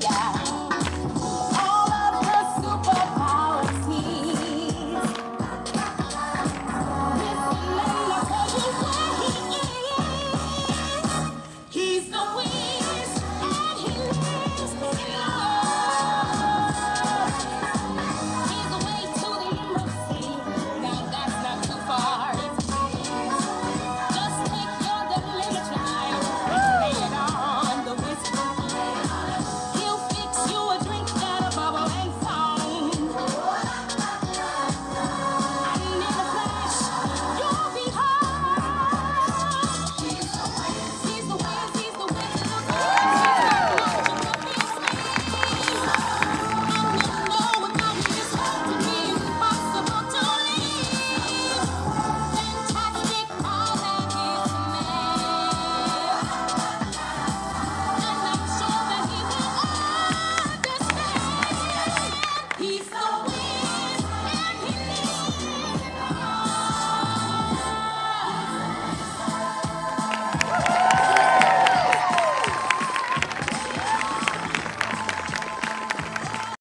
yeah.